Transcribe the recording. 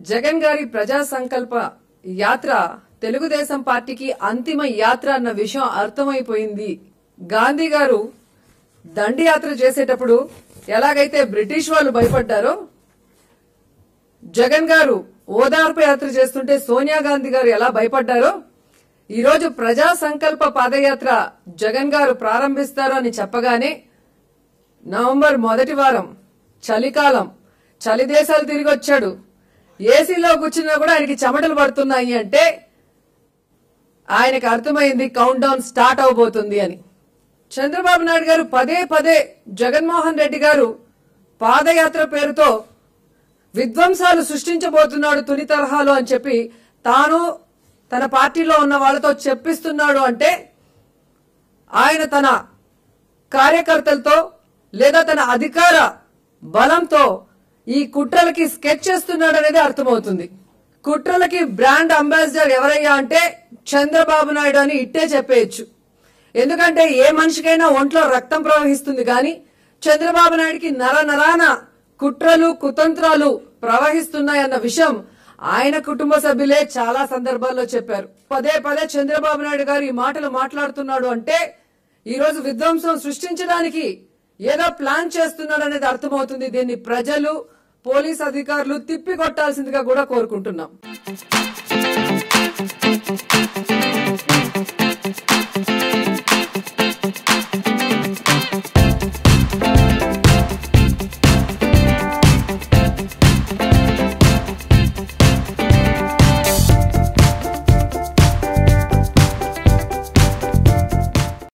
జగన్ గారి ప్రజా సంకల్ప యాత్ర తెలుగుదేశం పార్టీకి అంతిమ యాత్ర అన్న విషయం అర్థమైపోయింది. గాంధీ గారు దండియాత్ర చేసేటప్పుడు ఎలాగైతే బ్రిటిష్ వాళ్ళు భయపడ్డారో జగన్ గారు ఓదార్పు యాత్ర చేస్తుంటే సోనియా గాంధీ గారు ఎలా భయపడ్డారో ఈరోజు ప్రజా సంకల్ప పాదయాత్ర జగన్ గారు ప్రారంభిస్తారు అని చెప్పగానే నవంబర్ మొదటి వారం చలికాలం చలి దేశాలు తిరిగి వచ్చాడు ఏసీలో కూర్చున్నా కూడా ఆయనకి చెమటలు పడుతున్నాయి అంటే ఆయనకు అర్థమైంది కౌంట్ డౌన్ స్టార్ట్ అవబోతుంది అని. చంద్రబాబు నాయుడు గారు పదే పదే జగన్మోహన్ రెడ్డి గారు పాదయాత్ర పేరుతో విధ్వంసాలు సృష్టించబోతున్నాడు తుని తరహాలో అని చెప్పి తాను తన పార్టీలో ఉన్న వాళ్ళతో చెప్పిస్తున్నాడు అంటే ఆయన తన కార్యకర్తలతో లేదా తన అధికార బలంతో ఈ కుట్రలకి స్కెచ్ చేస్తున్నాడు అనేది అర్థమవుతుంది. కుట్రలకి బ్రాండ్ అంబాసిడర్ ఎవరయ్యా అంటే చంద్రబాబు నాయుడు అని ఇట్టే చెప్పేయచ్చు. ఎందుకంటే ఏ మనిషికైనా ఒంట్లో రక్తం ప్రవహిస్తుంది కానీ చంద్రబాబు నాయుడికి నర నరాన కుట్రలు కుతంత్రాలు ప్రవహిస్తున్నాయన్న విషయం ఆయన కుటుంబ సభ్యులే చాలా సందర్భాల్లో చెప్పారు. పదే పదే చంద్రబాబు నాయుడు గారు ఈ మాటలు మాట్లాడుతున్నాడు అంటే ఈరోజు విధ్వంసం సృష్టించడానికి ఏదో ప్లాన్ చేస్తున్నాడు అనేది అర్థమవుతుంది. దీన్ని ప్రజలు పోలీస్ అధికారులు తిప్పి కొట్టాల్సిందిగా కూడా కోరుకుంటున్నాం.